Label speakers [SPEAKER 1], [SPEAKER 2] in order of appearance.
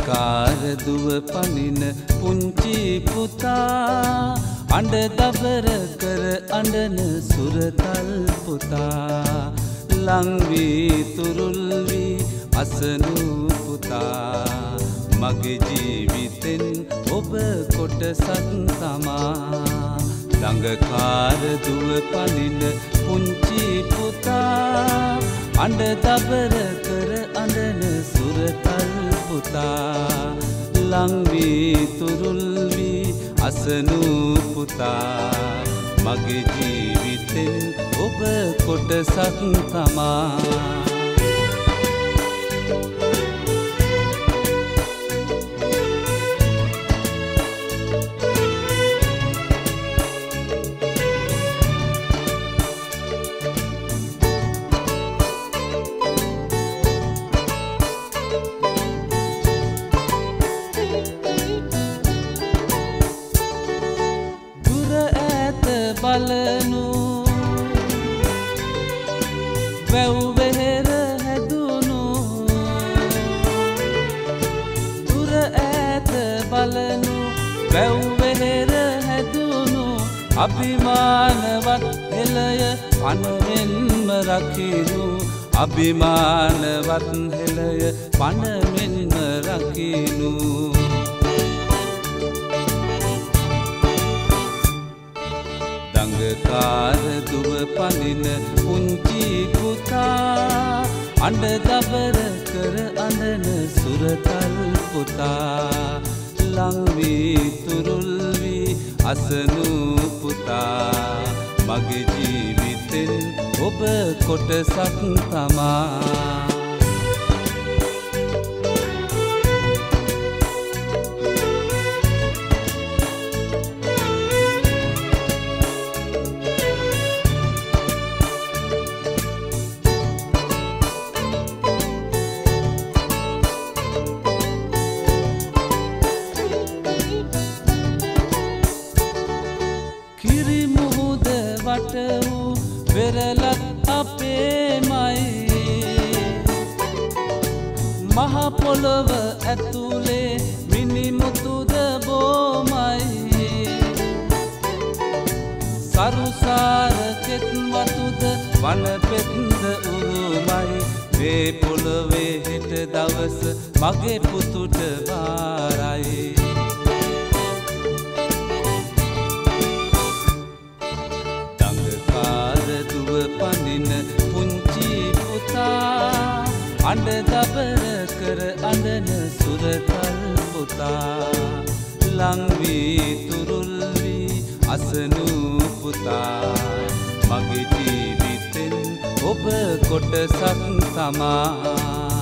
[SPEAKER 1] කාරදුව පනින පුංචි පුතා අඩ දබර කර අඩන සුරතල් පුතා. ලංවී තුරුල්වී අසනු පුතා. මගේ ජීවිතෙන් ඔබ කොටසක් තමා. දඟකාරදුව පනින පුංචි පුතා අඩ දබර කර අඩන සුරතල් පුතා ලංවී තුරුල්වී අසනු පුතා. මගේ ජීවිතෙන් ඔබ කොටසක් තමා. බලනු. වැව්වෙහෙර හැදුණු. දුර ඇත බලනු. වැව්වෙහෙර හැදුණු. අභිමානවත් හෙළය පනවෙන්ම රකිනු. අභිමානවත් හෙළය පනවෙන්ම රකිනු. කාරදුව පනින පුංචි පුතා. අඩ දබර කර අඩන සුරතල් පුතා. ලංවී තුරුල්වී අසනු පුතා. මගේ ජීවිතෙන් ඔබ කොටසක් තමා. වූ වෙරලත් අපේමයි. මහපොළොව ඇතුලේ මිනිමුතුද බෝමයි. සරුසාරකෙත් වතුද වනපෙත්ද උරුමයි මේ පොළොවේ හෙට දවස මගේ පුතුට බාරයි. පනින පුංචි පුතා. අඩ දබර කර අඩන සුරතල් පුතා. ලංවී තුරුල්වී අසනු පුතා. මගේ ජීවිතෙන් ඔබ කොටසක් තමා.